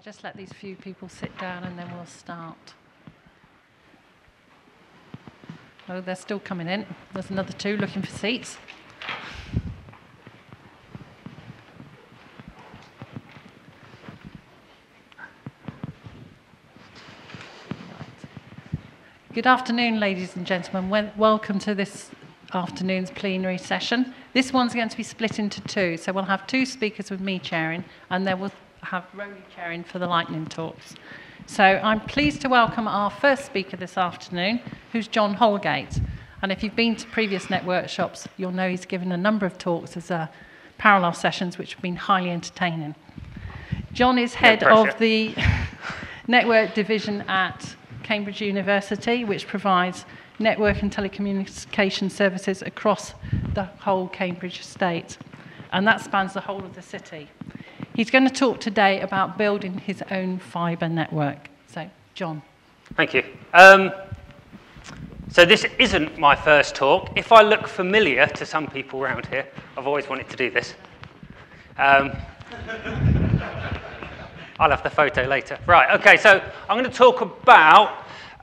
I'll just let these few people sit down and then we'll start. Oh, they're still coming in. There's another two looking for seats. Good afternoon, ladies and gentlemen. Welcome to this afternoon's plenary session. This one's going to be split into two, so we'll have two speakers with me chairing, and then we'll have Rowley chairing for the lightning talks. So I'm pleased to welcome our first speaker this afternoon, who's John Holgate. And if you've been to previous Networkshops, you'll know he's given a number of talks as a parallel sessions, which have been highly entertaining. John is head no of the network division at Cambridge University, which provides network and telecommunication services across the whole Cambridge estate. And that spans the whole of the city. He's going to talk today about building his own fibre network. So, John. Thank you. Um, so this isn't my first talk. If I look familiar to some people around here, I've always wanted to do this. Um, I'll have the photo later. Right, okay, so I'm going to talk about,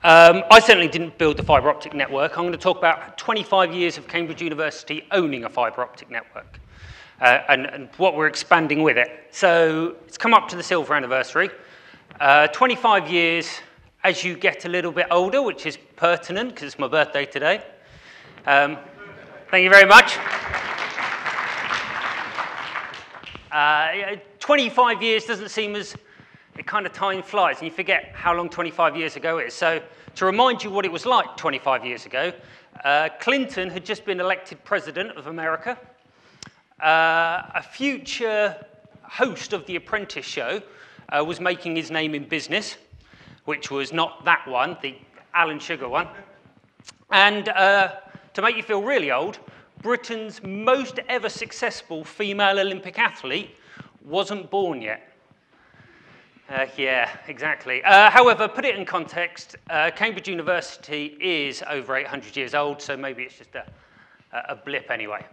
um, I certainly didn't build the fibre optic network. I'm going to talk about 25 years of Cambridge University owning a fibre optic network uh, and, and, what we're expanding with it. So it's come up to the silver anniversary. Uh, 25 years as you get a little bit older, which is pertinent because it's my birthday today. Um, thank you very much. Uh, 25 years doesn't seem as it kind of time flies and you forget how long 25 years ago is. So to remind you what it was like 25 years ago, uh, Clinton had just been elected president of America. Uh, a future host of The Apprentice show uh, was making his name in business, which was not that one, the Alan Sugar one. And uh, to make you feel really old, Britain's most ever successful female Olympic athlete wasn't born yet. Uh, yeah, exactly. Uh, however, put it in context, uh, Cambridge University is over 800 years old, so maybe it's just a, a blip anyway.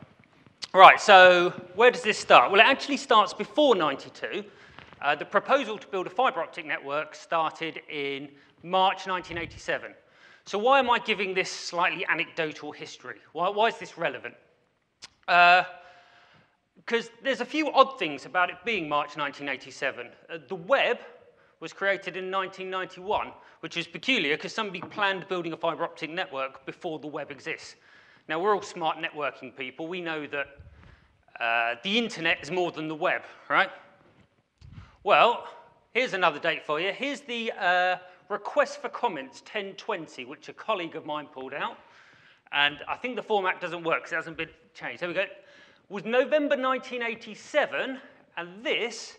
Right, so where does this start? Well, it actually starts before 92. Uh, the proposal to build a fibre optic network started in March 1987. So why am I giving this slightly anecdotal history? Why, why is this relevant? Because uh, there's a few odd things about it being March 1987. Uh, the web was created in 1991, which is peculiar because somebody planned building a fibre optic network before the web exists. Now, we're all smart networking people. We know that uh, the internet is more than the web, right? Well, here's another date for you. Here's the uh, request for comments 1020, which a colleague of mine pulled out. And I think the format doesn't work because it hasn't been changed. There we go. It was November 1987, and this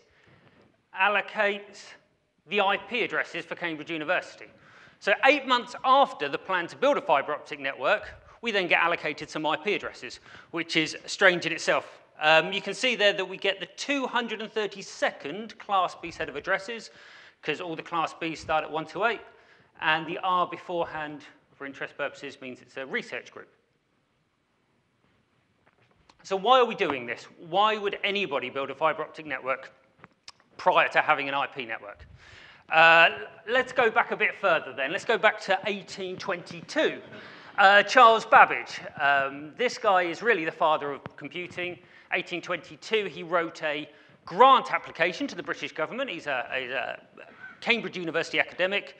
allocates the IP addresses for Cambridge University. So eight months after the plan to build a fibre optic network, we then get allocated some IP addresses, which is strange in itself. Um, you can see there that we get the 232nd Class B set of addresses, because all the Class B start at 128, and the R beforehand, for interest purposes, means it's a research group. So why are we doing this? Why would anybody build a fiber optic network prior to having an IP network? Uh, let's go back a bit further then. Let's go back to 1822. Uh, Charles Babbage. Um, this guy is really the father of computing. 1822, he wrote a grant application to the British government. He's a, a Cambridge University academic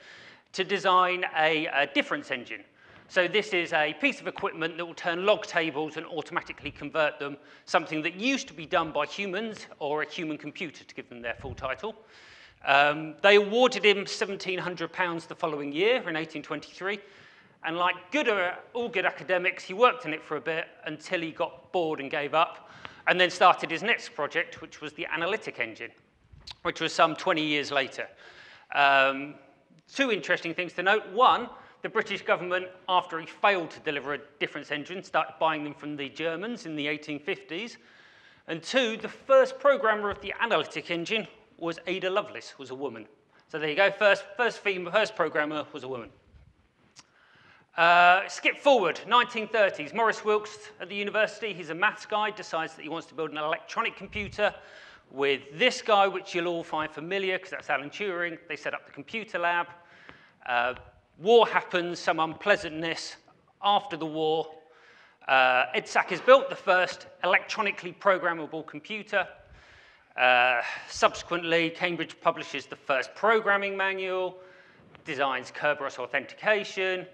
to design a, a difference engine. So this is a piece of equipment that will turn log tables and automatically convert them, something that used to be done by humans or a human computer to give them their full title. Um, they awarded him £1,700 the following year in 1823, and like good, uh, all good academics, he worked on it for a bit until he got bored and gave up, and then started his next project, which was the analytic engine, which was some 20 years later. Um, two interesting things to note. One, the British government, after he failed to deliver a difference engine, started buying them from the Germans in the 1850s. And two, the first programmer of the analytic engine was Ada Lovelace, who was a woman. So there you go, first, first first programmer was a woman. Uh, skip forward, 1930s. Maurice Wilkes at the university, he's a maths guy, decides that he wants to build an electronic computer with this guy, which you'll all find familiar because that's Alan Turing. They set up the computer lab. Uh, war happens, some unpleasantness. After the war, uh, EDSAC is built, the first electronically programmable computer. Uh, subsequently, Cambridge publishes the first programming manual, designs Kerberos authentication,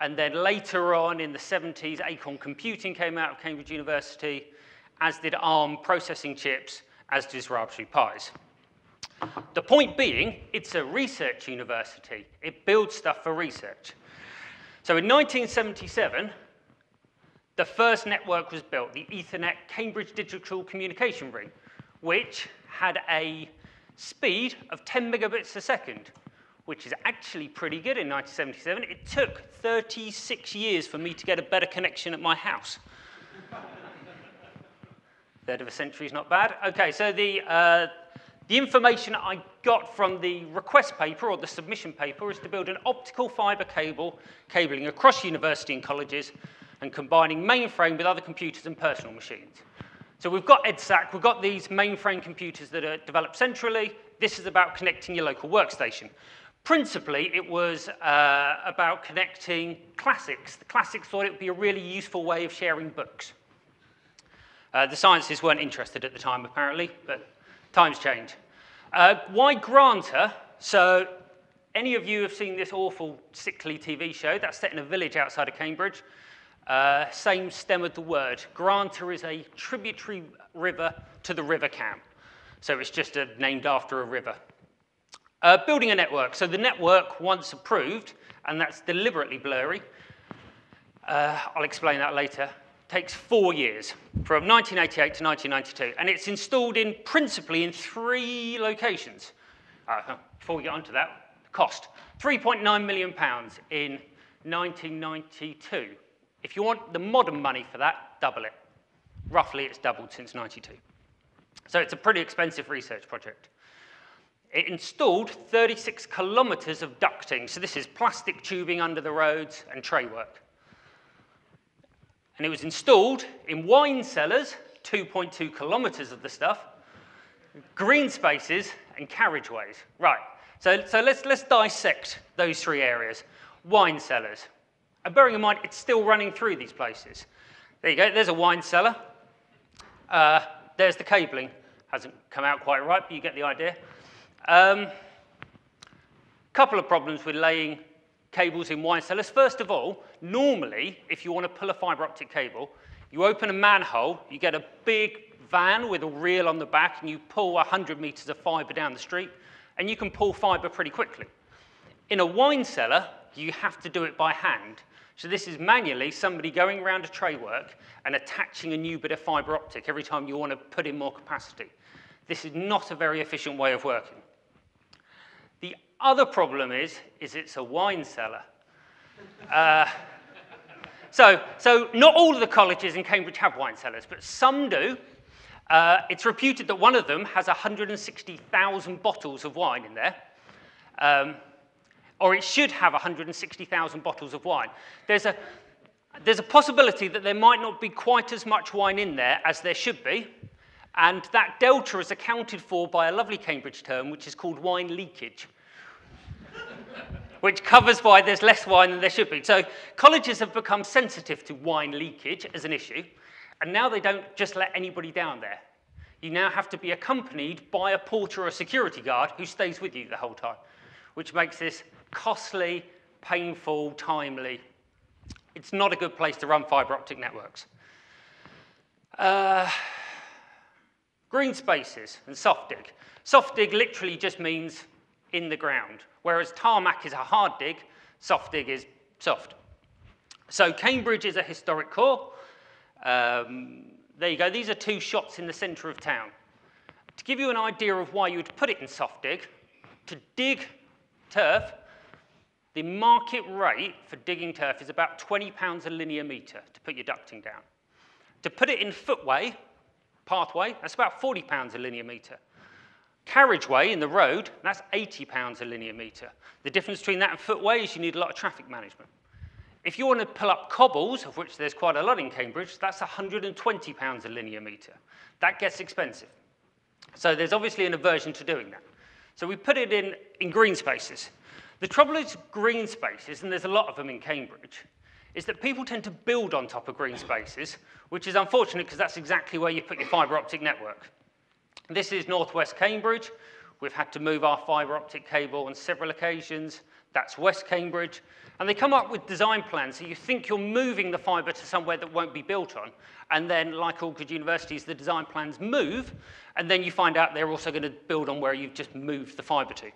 and then later on in the 70s, Acorn Computing came out of Cambridge University, as did ARM processing chips, as did Raspberry Pis. The point being, it's a research university. It builds stuff for research. So in 1977, the first network was built, the Ethernet Cambridge Digital Communication Ring which had a speed of 10 megabits a second, which is actually pretty good in 1977. It took 36 years for me to get a better connection at my house. Third of a century is not bad. Okay, so the, uh, the information I got from the request paper or the submission paper is to build an optical fiber cable cabling across university and colleges and combining mainframe with other computers and personal machines. So we've got EDSAC, we've got these mainframe computers that are developed centrally. This is about connecting your local workstation. Principally, it was uh, about connecting classics. The classics thought it would be a really useful way of sharing books. Uh, the sciences weren't interested at the time, apparently, but times change. Uh, why Granta? So any of you have seen this awful, sickly TV show that's set in a village outside of Cambridge. Uh, same stem of the word. Granta is a tributary river to the River Cam. So it's just a, named after a river. Uh, building a network. So the network, once approved, and that's deliberately blurry, uh, I'll explain that later, takes four years, from 1988 to 1992. And it's installed in principally in three locations. Uh, before we get onto that, cost. 3.9 million pounds in 1992. If you want the modern money for that, double it. Roughly, it's doubled since 92. So it's a pretty expensive research project. It installed 36 kilometers of ducting. So this is plastic tubing under the roads and tray work. And it was installed in wine cellars, 2.2 kilometers of the stuff, green spaces, and carriageways. Right, so, so let's, let's dissect those three areas. Wine cellars. And bearing in mind, it's still running through these places. There you go, there's a wine cellar. Uh, there's the cabling. Hasn't come out quite right, but you get the idea. Um, couple of problems with laying cables in wine cellars. First of all, normally, if you want to pull a fiber optic cable, you open a manhole, you get a big van with a reel on the back, and you pull 100 meters of fiber down the street, and you can pull fiber pretty quickly. In a wine cellar, you have to do it by hand. So this is manually somebody going around a tray work and attaching a new bit of fiber optic every time you want to put in more capacity. This is not a very efficient way of working. The other problem is, is it's a wine cellar. Uh, so, so not all of the colleges in Cambridge have wine cellars, but some do. Uh, it's reputed that one of them has 160,000 bottles of wine in there. Um, or it should have 160,000 bottles of wine. There's a, there's a possibility that there might not be quite as much wine in there as there should be, and that delta is accounted for by a lovely Cambridge term, which is called wine leakage, which covers why there's less wine than there should be. So colleges have become sensitive to wine leakage as an issue, and now they don't just let anybody down there. You now have to be accompanied by a porter or a security guard who stays with you the whole time, which makes this costly, painful, timely. It's not a good place to run fiber optic networks. Uh, green spaces and soft dig. Soft dig literally just means in the ground, whereas tarmac is a hard dig, soft dig is soft. So Cambridge is a historic core. Um, there you go. These are two shots in the centre of town. To give you an idea of why you would put it in soft dig, to dig turf, The market rate for digging turf is about 20 pounds a linear metre to put your ducting down. To put it in footway, pathway, that's about 40 pounds a linear metre. Carriageway in the road, that's 80 pounds a linear metre. The difference between that and footway is you need a lot of traffic management. If you want to pull up cobbles, of which there's quite a lot in Cambridge, that's 120 pounds a linear metre. That gets expensive. So there's obviously an aversion to doing that. So we put it in, in green spaces. The trouble is green spaces, and there's a lot of them in Cambridge, is that people tend to build on top of green spaces, which is unfortunate because that's exactly where you put your fibre optic network. This is northwest Cambridge. We've had to move our fibre optic cable on several occasions. That's West Cambridge. And they come up with design plans. So you think you're moving the fibre to somewhere that won't be built on. And then, like all good universities, the design plans move. And then you find out they're also going to build on where you've just moved the fibre to.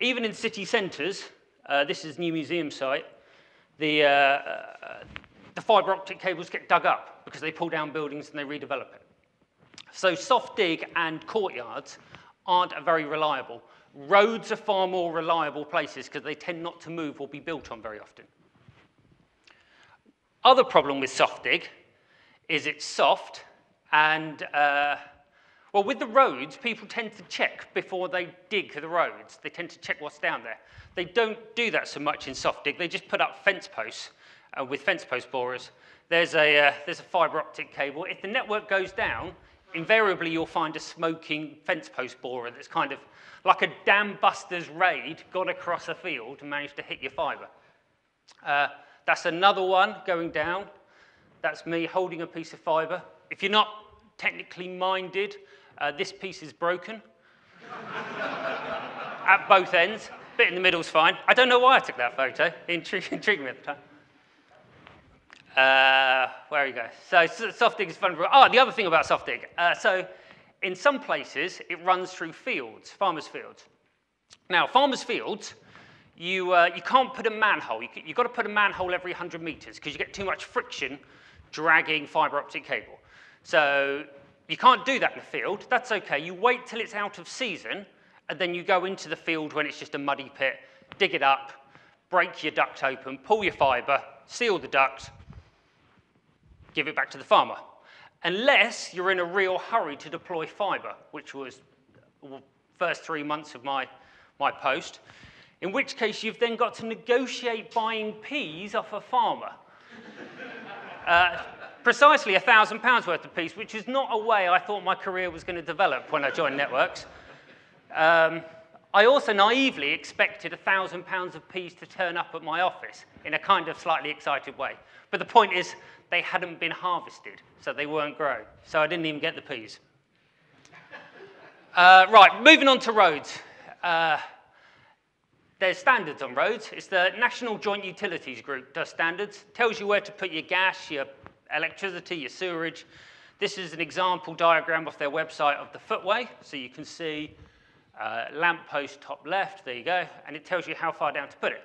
Even in city centres, uh, this is New Museum site, the, uh, uh, the fibre optic cables get dug up because they pull down buildings and they redevelop it. So soft dig and courtyards aren't very reliable. Roads are far more reliable places because they tend not to move or be built on very often. Other problem with soft dig is it's soft and uh, well, with the roads, people tend to check before they dig the roads. They tend to check what's down there. They don't do that so much in soft dig. They just put up fence posts uh, with fence post borers. There's a, uh, there's a fibre optic cable. If the network goes down, invariably you'll find a smoking fence post borer that's kind of like a dam buster's raid got across a field and managed to hit your fibre. Uh, that's another one going down. That's me holding a piece of fibre. If you're not technically minded, uh, this piece is broken at both ends. Bit in the middle's fine. I don't know why I took that photo. It intrigued me at the time. Uh, where you go? So, soft dig is fun. Oh, the other thing about soft dig. Uh, so in some places, it runs through fields, farmers' fields. Now, farmers' fields, you, uh, you can't put a manhole. You, you've got to put a manhole every 100 meters because you get too much friction dragging fiber optic cable. So you can't do that in a field. That's okay. You wait till it's out of season, and then you go into the field when it's just a muddy pit, dig it up, break your duct open, pull your fibre, seal the duct, give it back to the farmer. Unless you're in a real hurry to deploy fibre, which was the first three months of my, my post, in which case you've then got to negotiate buying peas off a farmer. uh, precisely a thousand pounds worth of peas, which is not a way I thought my career was going to develop when I joined Networks. Um, I also naively expected a thousand pounds of peas to turn up at my office in a kind of slightly excited way. But the point is, they hadn't been harvested, so they weren't grown. So I didn't even get the peas. Uh, right, moving on to roads. Uh, there's standards on roads. It's the National Joint Utilities Group does standards. Tells you where to put your gas, your electricity, your sewerage. This is an example diagram off their website of the footway. So you can see uh, lamppost top left, there you go, and it tells you how far down to put it.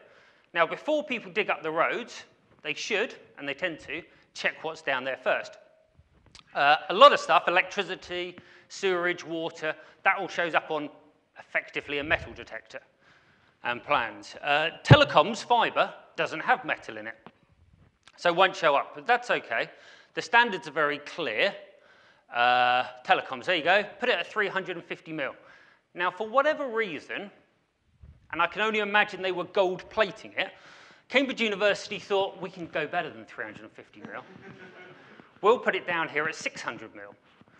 Now, before people dig up the roads, they should, and they tend to, check what's down there first. Uh, a lot of stuff, electricity, sewerage, water, that all shows up on effectively a metal detector and plans. Uh, telecoms, fibre, doesn't have metal in it, so won't show up, but that's okay. The standards are very clear. Uh, telecoms, there you go, put it at 350 mil. Now, for whatever reason, and I can only imagine they were gold plating it, Cambridge University thought we can go better than 350 mil. we'll put it down here at 600 mil,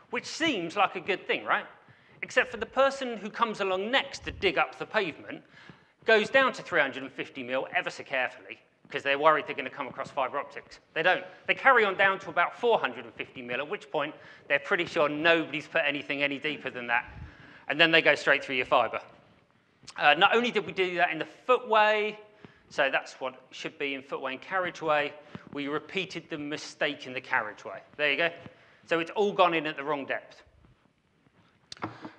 which seems like a good thing, right? Except for the person who comes along next to dig up the pavement goes down to 350 mil ever so carefully because they're worried they're going to come across fiber optics. They don't. They carry on down to about 450 mil, at which point they're pretty sure nobody's put anything any deeper than that. And then they go straight through your fiber. Uh, not only did we do that in the footway, so that's what should be in footway and carriageway. We repeated the mistake in the carriageway. There you go. So it's all gone in at the wrong depth.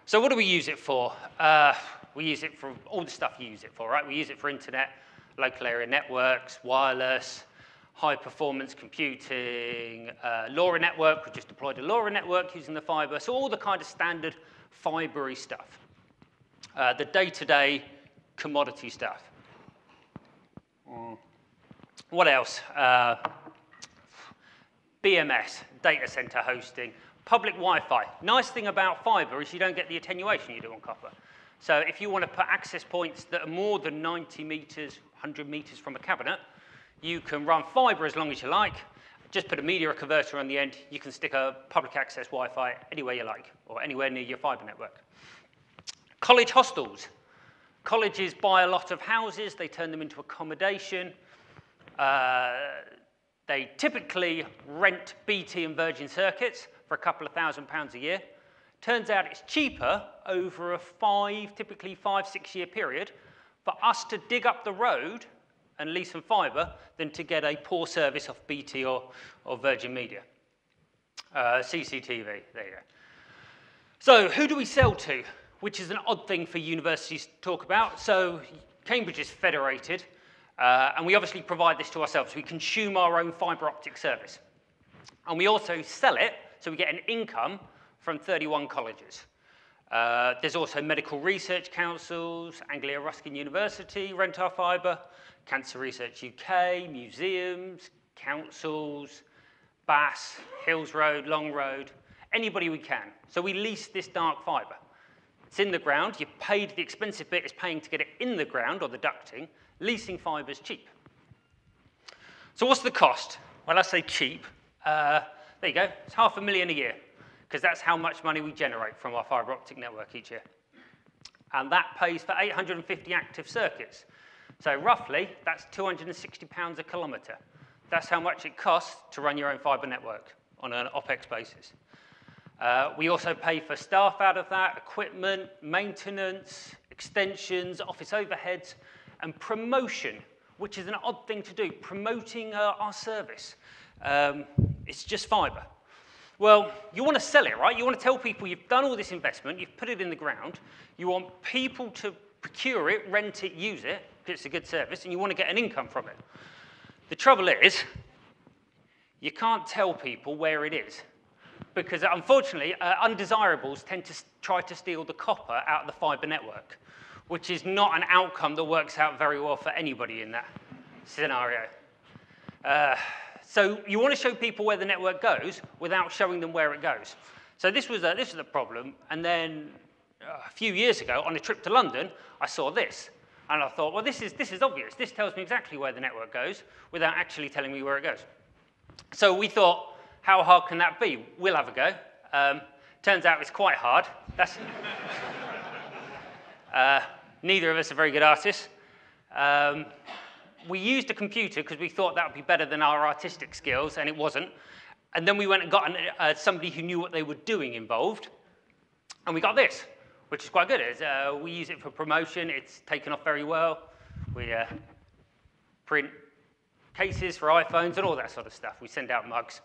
So what do we use it for? Uh, we use it for all the stuff you use it for, right? We use it for internet, local area networks, wireless, high performance computing, uh, LoRa network. We just deployed a LoRa network using the fiber. So all the kind of standard fibery stuff. Uh, the day-to-day -day commodity stuff. What else? Uh, BMS, data center hosting, public Wi-Fi. Nice thing about fiber is you don't get the attenuation you do on copper. So if you want to put access points that are more than 90 meters, 100 meters from a cabinet, you can run fiber as long as you like, just put a media converter on the end, you can stick a public access Wi-Fi anywhere you like, or anywhere near your fiber network. College hostels. Colleges buy a lot of houses, they turn them into accommodation. Uh, they typically rent BT and Virgin circuits for a couple of thousand pounds a year. Turns out it's cheaper over a five, typically five, six year period for us to dig up the road and lease some fibre than to get a poor service off BT or, or Virgin Media. Uh, CCTV, there you go. So who do we sell to? Which is an odd thing for universities to talk about. So Cambridge is federated, uh, and we obviously provide this to ourselves. We consume our own fibre optic service. And we also sell it, so we get an income from 31 colleges. Uh, there's also medical research councils, Anglia Ruskin University, rent our fibre, Cancer Research UK, museums, councils, BAS, Hills Road, Long Road, anybody we can. So we lease this dark fibre. It's in the ground, you've paid, the expensive bit is paying to get it in the ground, or the ducting. Leasing fibre is cheap. So what's the cost? Well, I say cheap. Uh, there you go, it's half a million a year, because that's how much money we generate from our fibre optic network each year. And that pays for 850 active circuits. So roughly, that's 260 pounds a kilometre. That's how much it costs to run your own fibre network on an OPEX basis. Uh, we also pay for staff out of that, equipment, maintenance, extensions, office overheads, and promotion, which is an odd thing to do, promoting uh, our service. Um, it's just fibre. Well, you want to sell it, right? You want to tell people you've done all this investment, you've put it in the ground, you want people to procure it, rent it, use it, because it's a good service, and you want to get an income from it. The trouble is, you can't tell people where it is. Because unfortunately, uh, undesirables tend to try to steal the copper out of the fiber network, which is not an outcome that works out very well for anybody in that scenario. Uh, so you want to show people where the network goes without showing them where it goes. So this was a, this was a problem. And then uh, a few years ago, on a trip to London, I saw this. And I thought, well, this is, this is obvious. This tells me exactly where the network goes without actually telling me where it goes. So we thought, how hard can that be? We'll have a go. Um, turns out it's quite hard. That's uh, neither of us are very good artists. Um, we used a computer because we thought that would be better than our artistic skills, and it wasn't. And then we went and got an, uh, somebody who knew what they were doing involved, and we got this which is quite good. Uh, we use it for promotion. It's taken off very well. We uh, print cases for iPhones and all that sort of stuff. We send out mugs.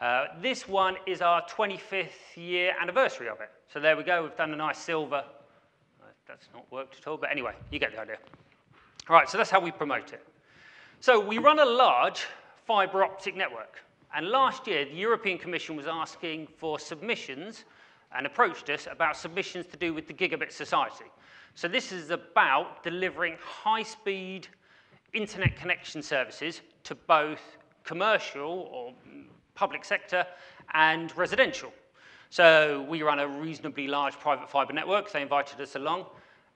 Uh, this one is our 25th year anniversary of it. So there we go. We've done a nice silver. Uh, that's not worked at all, but anyway, you get the idea. All right, so that's how we promote it. So we run a large fiber optic network. And last year, the European Commission was asking for submissions and approached us about submissions to do with the Gigabit Society. So this is about delivering high-speed internet connection services to both commercial or public sector and residential. So we run a reasonably large private fiber network. They invited us along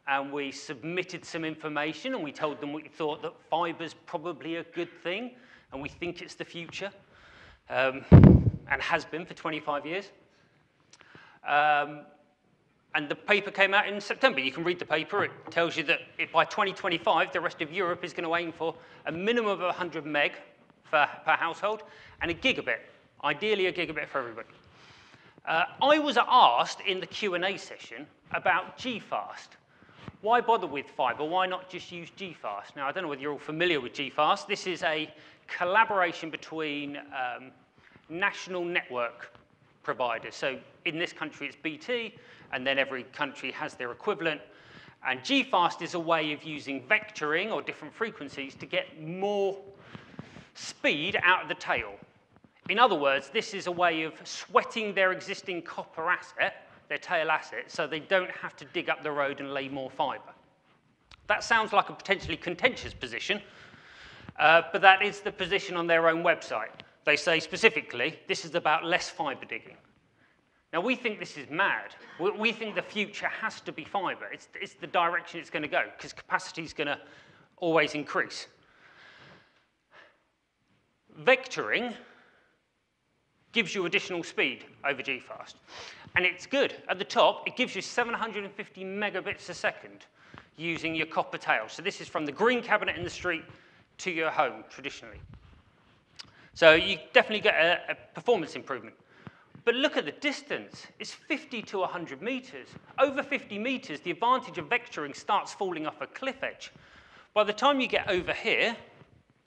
and we submitted some information and we told them we thought that fiber's probably a good thing and we think it's the future um, and has been for 25 years. Um, and the paper came out in September. You can read the paper. It tells you that by 2025, the rest of Europe is going to aim for a minimum of 100 meg for, per household and a gigabit, ideally a gigabit for everybody. Uh, I was asked in the Q&A session about GFast. Why bother with fiber? Why not just use GFast? Now, I don't know whether you're all familiar with GFast. This is a collaboration between um, national network providers. So in this country, it's BT, and then every country has their equivalent. And GFast is a way of using vectoring or different frequencies to get more speed out of the tail. In other words, this is a way of sweating their existing copper asset, their tail asset, so they don't have to dig up the road and lay more fiber. That sounds like a potentially contentious position, Uh, but that is the position on their own website. They say specifically, this is about less fibre digging. Now, we think this is mad. We, we think the future has to be fibre. It's, it's the direction it's going to go because capacity is going to always increase. Vectoring gives you additional speed over GFast. And it's good. At the top, it gives you 750 megabits a second using your copper tail. So this is from the green cabinet in the street to your home, traditionally. So you definitely get a, a performance improvement. But look at the distance. It's 50 to 100 meters. Over 50 meters, the advantage of vectoring starts falling off a cliff edge. By the time you get over here,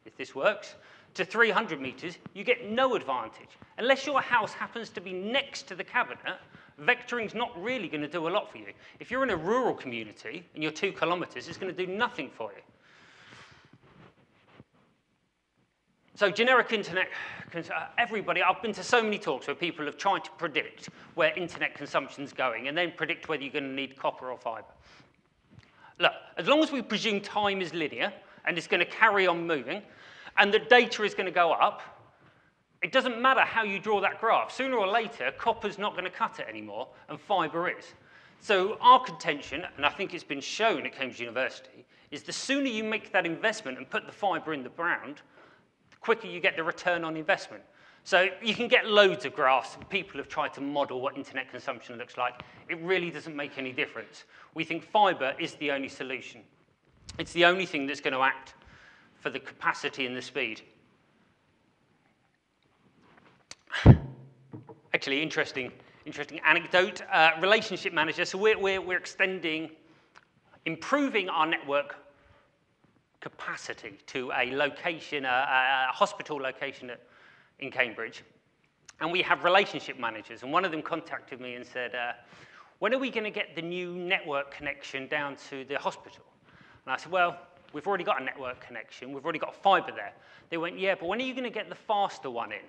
if this works, to 300 meters, you get no advantage. Unless your house happens to be next to the cabinet, vectoring's not really going to do a lot for you. If you're in a rural community and you're two kilometers, it's going to do nothing for you. So generic internet, uh, everybody, I've been to so many talks where people have tried to predict where internet consumption's going and then predict whether you're going to need copper or fiber. Look, as long as we presume time is linear and it's going to carry on moving and the data is going to go up, it doesn't matter how you draw that graph. Sooner or later, copper's not going to cut it anymore and fiber is. So our contention, and I think it's been shown at Cambridge University, is the sooner you make that investment and put the fiber in the ground, the quicker you get the return on investment. So you can get loads of graphs. People have tried to model what internet consumption looks like. It really doesn't make any difference. We think fiber is the only solution. It's the only thing that's going to act for the capacity and the speed. Actually, interesting, interesting anecdote. Uh, relationship manager. So we're, we're, we're extending, improving our network capacity to a location, a, a hospital location at, in Cambridge. And we have relationship managers. And one of them contacted me and said, uh, when are we going to get the new network connection down to the hospital? And I said, well, we've already got a network connection. We've already got fiber there. They went, yeah, but when are you going to get the faster one in?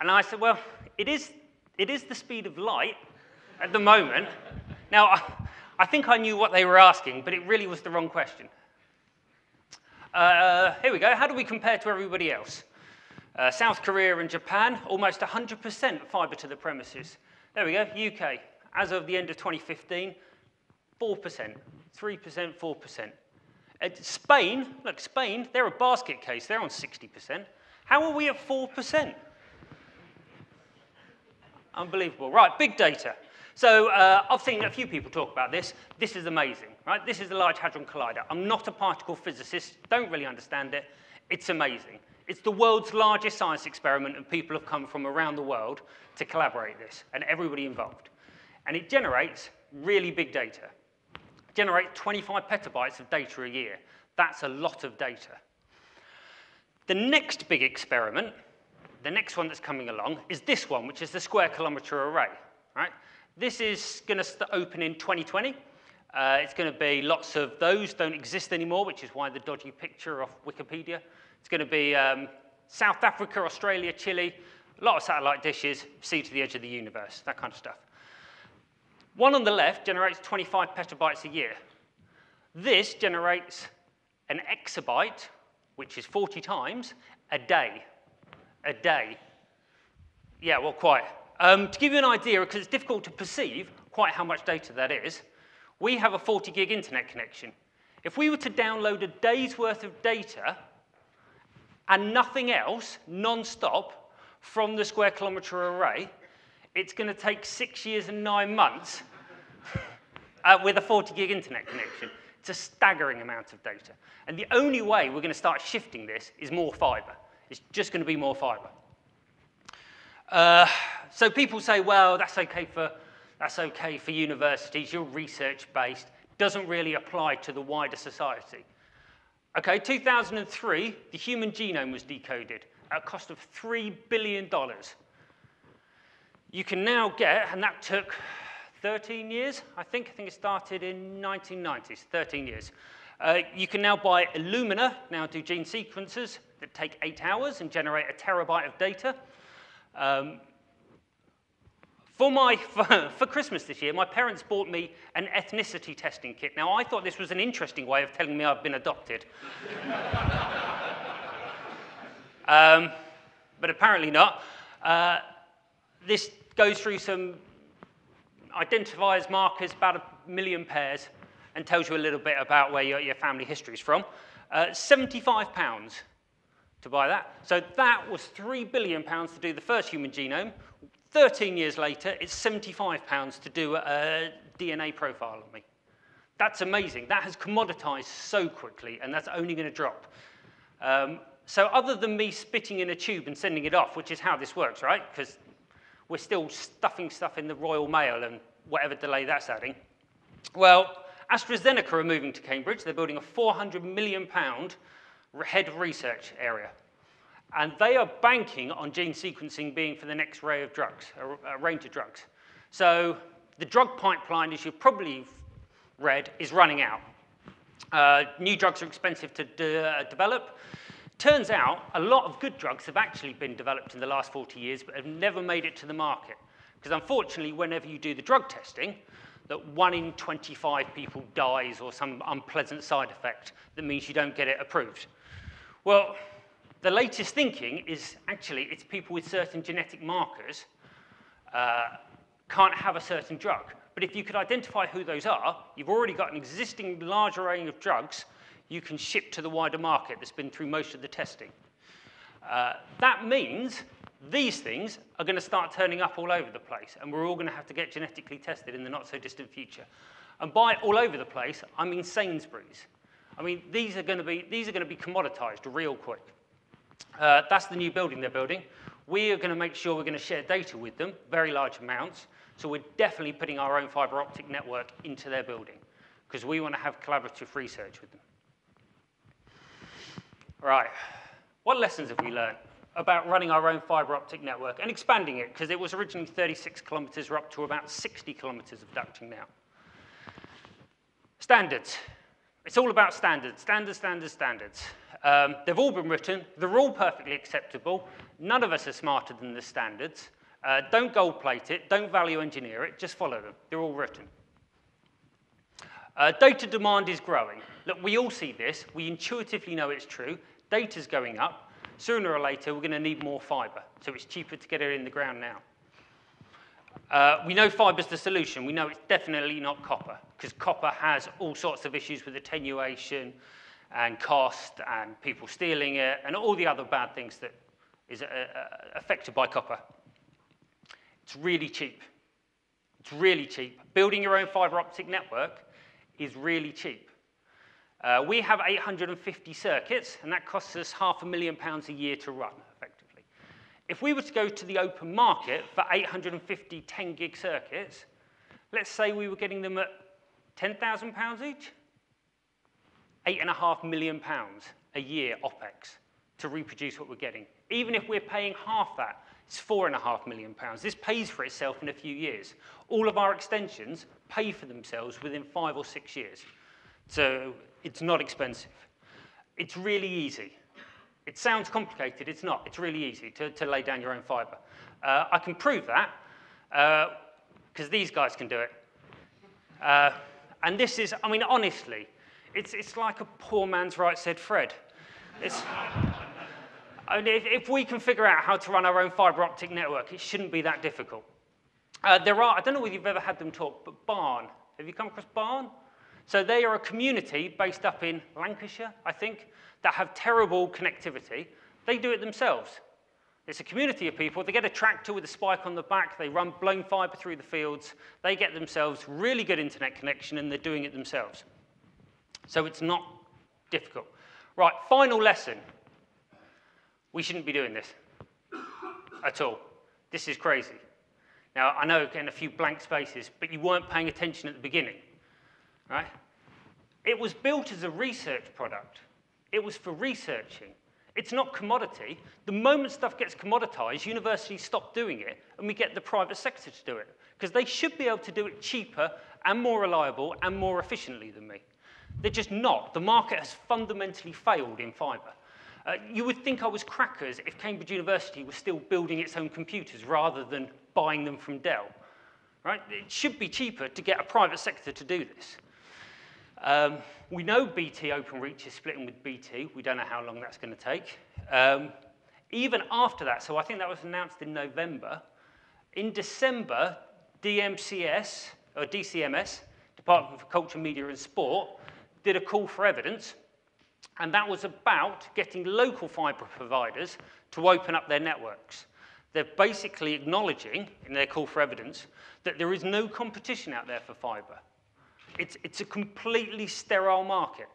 And I said, well, it is, it is the speed of light at the moment. Now, I, I think I knew what they were asking, but it really was the wrong question. Uh, here we go. How do we compare to everybody else? Uh, South Korea and Japan, almost 100% fibre to the premises. There we go. UK, as of the end of 2015, 4%, 3%, 4%. Uh, Spain, look, Spain, they're a basket case. They're on 60%. How are we at 4%? Unbelievable. Right, big data. So uh, I've seen a few people talk about this. This is amazing, right? This is the Large Hadron Collider. I'm not a particle physicist, don't really understand it. It's amazing. It's the world's largest science experiment, and people have come from around the world to collaborate this, and everybody involved. And it generates really big data. It generates 25 petabytes of data a year. That's a lot of data. The next big experiment, the next one that's coming along, is this one, which is the square kilometer array. Right? This is going to open in 2020. Uh, it's going to be lots of those don't exist anymore, which is why the dodgy picture off Wikipedia. It's going to be um, South Africa, Australia, Chile, a lot of satellite dishes, see to the edge of the universe, that kind of stuff. One on the left generates 25 petabytes a year. This generates an exabyte, which is 40 times, a day. A day. Yeah, well, quite. Um, to give you an idea, because it's difficult to perceive quite how much data that is, we have a 40 gig internet connection. If we were to download a day's worth of data and nothing else, non-stop, from the square kilometre array, it's going to take six years and nine months uh, with a 40 gig internet connection. It's a staggering amount of data. And the only way we're going to start shifting this is more fiber. It's just going to be more fiber. Uh, so people say, well, that's okay for, that's okay for universities, you're research-based, doesn't really apply to the wider society. Okay, 2003, the human genome was decoded at a cost of $3 billion. You can now get, and that took 13 years, I think. I think it started in 1990s, 13 years. Uh, you can now buy Illumina, now do gene sequences that take eight hours and generate a terabyte of data. Um, For, my, for, for, Christmas this year, my parents bought me an ethnicity testing kit. Now, I thought this was an interesting way of telling me I've been adopted. um, but apparently not. Uh, this goes through some identifiers, markers, about a million pairs, and tells you a little bit about where your, your family history is from. Uh, £75 to buy that. So that was £3 billion to do the first human genome. 13 years later, it's £75 to do a DNA profile on me. That's amazing. That has commoditized so quickly, and that's only going to drop. Um, so other than me spitting in a tube and sending it off, which is how this works, right? Because we're still stuffing stuff in the Royal Mail and whatever delay that's adding. Well, AstraZeneca are moving to Cambridge. They're building a 400 million pound head research area. And they are banking on gene sequencing being for the next array of drugs, a, a range of drugs. So the drug pipeline, as you've probably read, is running out. Uh, new drugs are expensive to de uh, develop. Turns out a lot of good drugs have actually been developed in the last 40 years but have never made it to the market. Because unfortunately, whenever you do the drug testing, that one in 25 people dies or some unpleasant side effect that means you don't get it approved. Well, the latest thinking is actually it's people with certain genetic markers uh, can't have a certain drug. But if you could identify who those are, you've already got an existing large array of drugs you can ship to the wider market that's been through most of the testing. Uh, that means these things are going to start turning up all over the place, and we're all going to have to get genetically tested in the not so distant future. And by all over the place, I mean Sainsbury's. I mean, these are going to be, these are going to be commoditized real quick. Uh, that's the new building they're building. We are going to make sure we're going to share data with them, very large amounts. So we're definitely putting our own fiber optic network into their building because we want to have collaborative research with them. Right. What lessons have we learned about running our own fiber optic network and expanding it? Because it was originally 36 kilometers, we're up to about 60 kilometers of ducting now. Standards. It's all about standards, standards, standards, standards. Um, they've all been written. They're all perfectly acceptable. None of us are smarter than the standards. Uh, don't gold plate it. Don't value engineer it. Just follow them. They're all written. Uh, data demand is growing. Look, we all see this. We intuitively know it's true. Data's going up. Sooner or later, we're going to need more fiber. So it's cheaper to get it in the ground now. Uh, we know fiber's the solution. We know it's definitely not copper, because copper has all sorts of issues with attenuation and cost and people stealing it and all the other bad things that is uh, uh, affected by copper. It's really cheap. It's really cheap. Building your own fiber optic network is really cheap. Uh, we have 850 circuits, and that costs us half a million pounds a year to run, effectively. If we were to go to the open market for 850 10 gig circuits, let's say we were getting them at 10,000 pounds each, eight and a half million pounds a year OPEX to reproduce what we're getting. Even if we're paying half that, it's four and a half million pounds. This pays for itself in a few years. All of our extensions pay for themselves within five or six years. So it's not expensive. It's really easy. It sounds complicated, it's not. It's really easy to, to lay down your own fiber. Uh, I can prove that because uh, these guys can do it. Uh, and this is, I mean, honestly, it's, it's like a poor man's right said Fred. It's, I mean, if, if, we can figure out how to run our own fiber optic network, it shouldn't be that difficult. Uh, there are, I don't know whether you've ever had them talk, but B4RN. Have you come across B4RN? So they are a community based up in Lancashire, I think, that have terrible connectivity. They do it themselves. It's a community of people. They get a tractor with a spike on the back. They run blown fiber through the fields. They get themselves really good internet connection, and they're doing it themselves. So it's not difficult. Right, final lesson. We shouldn't be doing this at all. This is crazy. Now, I know getting a few blank spaces, but you weren't paying attention at the beginning right? It was built as a research product. It was for researching. It's not commodity. The moment stuff gets commoditized, universities stop doing it, and we get the private sector to do it. Because they should be able to do it cheaper and more reliable and more efficiently than me. They're just not. The market has fundamentally failed in fiber. Uh, you would think I was crackers if Cambridge University was still building its own computers rather than buying them from Dell. right? It should be cheaper to get a private sector to do this. Um, we know BT Openreach is splitting with BT. We don't know how long that's going to take. Um, even after that, so I think that was announced in November, in December, DMCS, or DCMS, Department for Culture, Media and Sport, did a call for evidence, and that was about getting local fibre providers to open up their networks. They're basically acknowledging, in their call for evidence, that there is no competition out there for fibre. It's, it's a completely sterile market,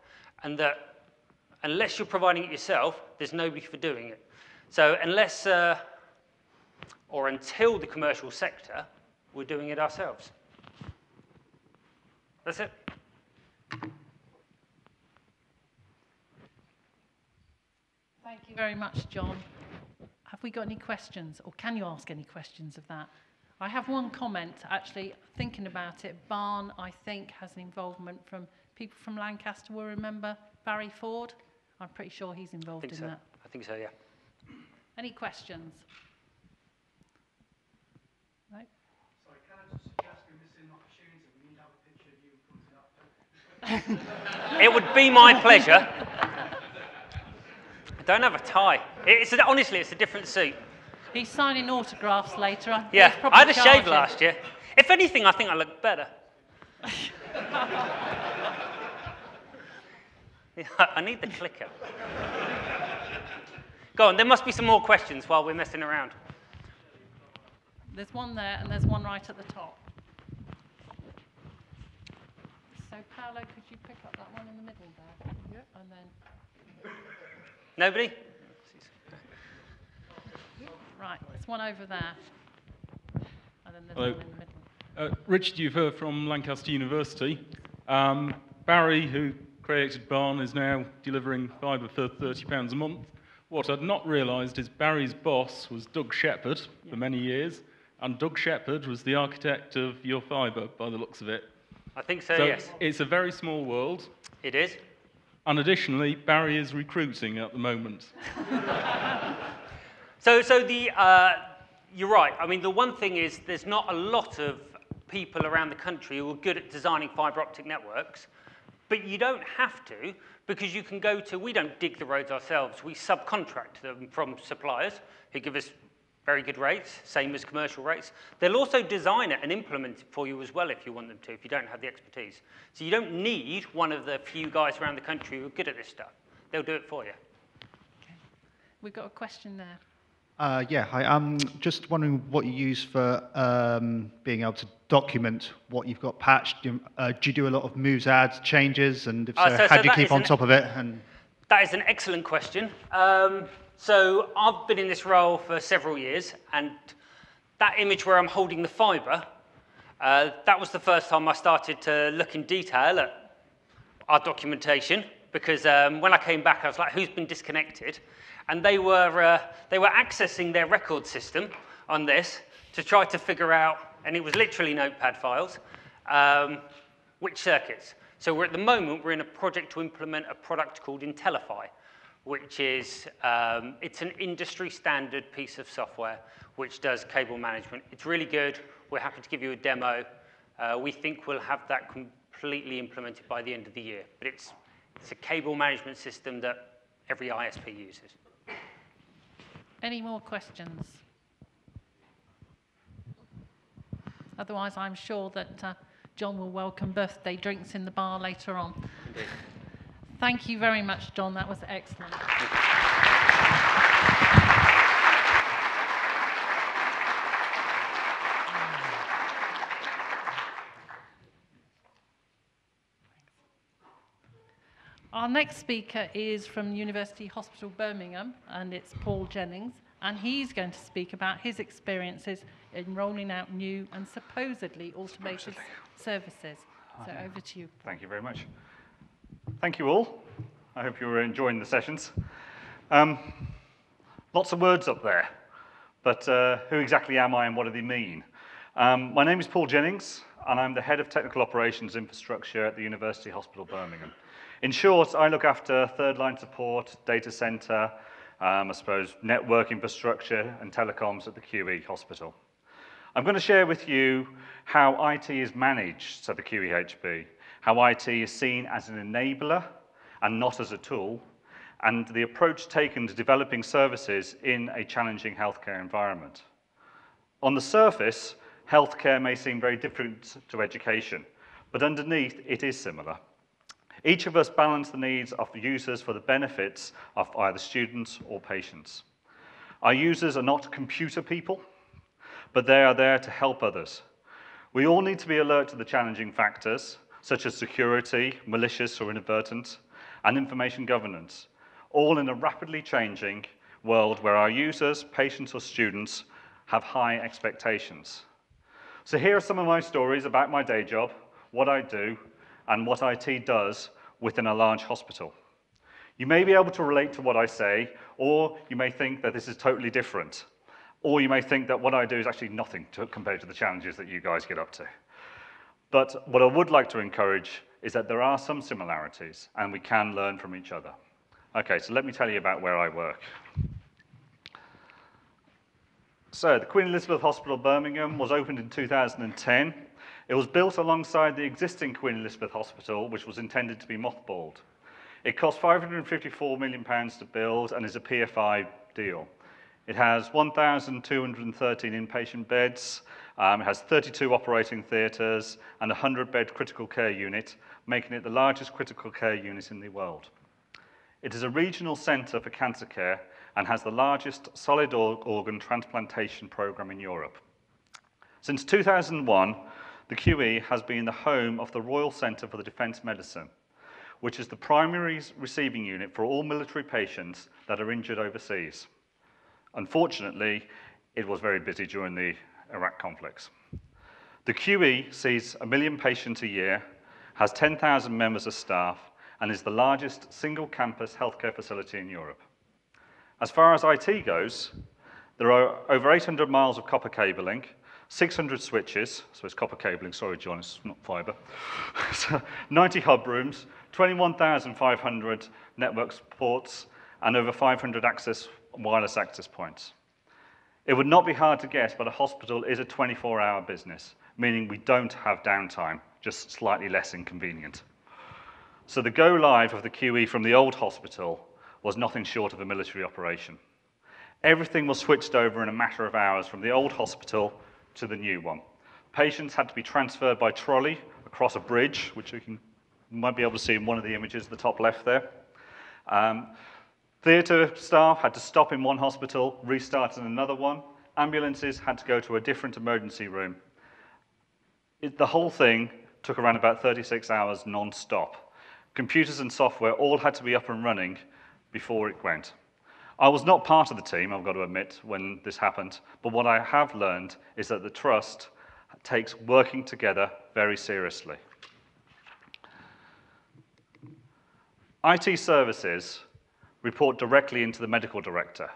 and that unless you're providing it yourself, there's nobody for doing it. So unless, uh, or until the commercial sector, we're doing it ourselves. That's it. Thank you very much, John. Have we got any questions, or can you ask any questions of that? I have one comment, actually, thinking about it. B4RN, I think, has an involvement from people from Lancaster will remember Barry Forde. I'm pretty sure he's involved think in so. that. I think so, yeah. Any questions? No? Sorry, can I just suggest we miss an opportunity? We need to have a picture of you putting up. It would be my pleasure. I don't have a tie. It's a, honestly, it's a different suit. He's signing autographs later. I- Yeah, I had a shave last year. If anything, I think I look better. Yeah, I need the clicker. Go on, there must be some more questions while we're messing around. There's one there, and there's one right at the top. So, Paolo, could you pick up that one in the middle there? Yeah. And then, Nobody? Right, there's one over there. And then there's Hello. one in the middle. Uh, Richard Ufer from Lancaster University. Um, Barry, who created B4RN, is now delivering fibre for £30 a month. What I'd not realised is Barry's boss was Doug Shepherd for many years, and Doug Shepherd was the architect of your fibre, by the looks of it. I think so, so yes. it's a very small world. It is. And additionally, Barry is recruiting at the moment. So, so the, uh, you're right. I mean, the one thing is there's not a lot of people around the country who are good at designing fibre optic networks, but you don't have to because you can go to, we don't dig the roads ourselves, we subcontract them from suppliers who give us very good rates, same as commercial rates. They'll also design it and implement it for you as well if you want them to, if you don't have the expertise. So you don't need one of the few guys around the country who are good at this stuff. They'll do it for you. We've got a question there. Uh, yeah, hi. I'm just wondering what you use for um, being able to document what you've got patched. Do you, uh, do you do a lot of moves, adds, changes, and if so, Uh, so- how so do you keep on an- top of it? And That is an excellent question. Um, so I've been in this role for several years, and that image where I'm holding the fibre, uh, that was the first time I started to look in detail at our documentation, because um, when I came back, I was like, who's been disconnected? And they were, uh, they were accessing their record system on this to try to figure out, and it was literally notepad files, um, which circuits. So we're at the moment, we're in a project to implement a product called Intellify, which is, um, it's an industry standard piece of software which does cable management. It's really good. We're happy to give you a demo. Uh, we think we'll have that completely implemented by the end of the year. But it's, it's a cable management system that every ISP uses. Any more questions? Otherwise, I'm sure that uh, John will welcome birthday drinks in the bar later on. Thank you very much, John. That was excellent. Our next speaker is from University Hospital Birmingham, and it's Paul Jennings, and he's going to speak about his experiences in rolling out new and supposedly automated services. So over to you. Thank you very much. Thank you all. I hope you're enjoying the sessions. Um, lots of words up there, but uh, who exactly am I and what do they mean? Um, my name is Paul Jennings, and I'm the Head of Technical Operations Infrastructure at the University Hospital Birmingham. In short, I look after third line support, data center, um, I suppose network infrastructure and telecoms at the QE hospital. I'm going to share with you how IT is managed at the QEHB, how IT is seen as an enabler and not as a tool, and the approach taken to developing services in a challenging healthcare environment. On the surface, healthcare may seem very different to education, but underneath it is similar. Each of us balance the needs of the users for the benefits of either students or patients. Our users are not computer people, but they are there to help others. We all need to be alert to the challenging factors, such as security, malicious or inadvertent, and information governance, all in a rapidly changing world where our users, patients, or students have high expectations. So here are some of my stories about my day job, what I do, and what IT does within a large hospital. You may be able to relate to what I say, or you may think that this is totally different. Or you may think that what I do is actually nothing to, compared to the challenges that you guys get up to. But what I would like to encourage is that there are some similarities and we can learn from each other. Okay, so let me tell you about where I work. So, the Queen Elizabeth Hospital Birmingham was opened in 2010. It was built alongside the existing Queen Elizabeth Hospital, which was intended to be mothballed. It cost £554 million to build and is a PFI deal. It has 1,213 inpatient beds, um, it has 32 operating theatres, and a 100 bed critical care unit, making it the largest critical care unit in the world. It is a regional centre for cancer care and has the largest solid organ transplantation programme in Europe. Since 2001, the QE has been the home of the Royal Centre for the Defence Medicine, which is the primary receiving unit for all military patients that are injured overseas. Unfortunately, it was very busy during the Iraq conflicts. The QE sees a million patients a year, has 10,000 members of staff, and is the largest single campus healthcare facility in Europe. As far as IT goes, there are over 800 miles of copper cabling, 600 switches, so it's copper cabling, sorry John, it's not fiber, 90 hub rooms, 21,500 network ports, and over 500 access, wireless access points. It would not be hard to guess, but a hospital is a 24-hour business, meaning we don't have downtime, just slightly less inconvenient. So the go live of the QE from the old hospital was nothing short of a military operation. Everything was switched over in a matter of hours from the old hospital to the new one. Patients had to be transferred by trolley across a bridge, which you, can, might be able to see in one of the images at the top left there. Um, theatre staff had to stop in one hospital, restart in another one. Ambulances had to go to a different emergency room. It, the whole thing took around about 36 hours non-stop. Computers and software all had to be up and running before it went. I was not part of the team, I've got to admit, when this happened, but what I have learned is that the trust takes working together very seriously. IT services report directly into the medical director,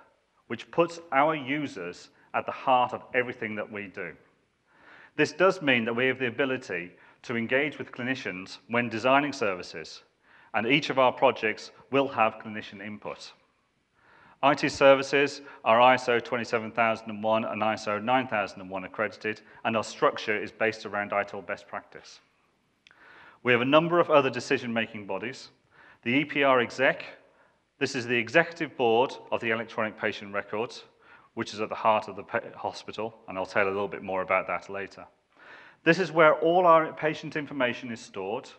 which puts our users at the heart of everything that we do. This does mean that we have the ability to engage with clinicians when designing services and each of our projects will have clinician input. IT services are ISO 27001 and ISO 9001 accredited, and our structure is based around ITIL best practice. We have a number of other decision-making bodies. The EPR exec, this is the executive board of the electronic patient records, which is at the heart of the hospital, and I'll tell a little bit more about that later. This is where all our patient information is stored,